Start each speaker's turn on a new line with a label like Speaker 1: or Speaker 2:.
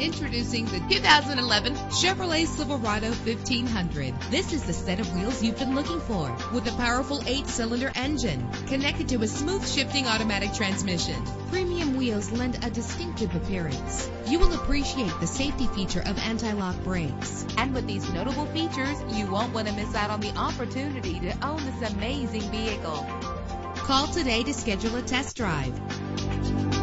Speaker 1: Introducing the 2011 Chevrolet Silverado 1500. This is the set of wheels you've been looking for with a powerful eight-cylinder engine connected to a smooth shifting automatic transmission. Premium wheels lend a distinctive appearance. You will appreciate the safety feature of anti-lock brakes. And with these notable features, you won't want to miss out on the opportunity to own this amazing vehicle. Call today to schedule a test drive.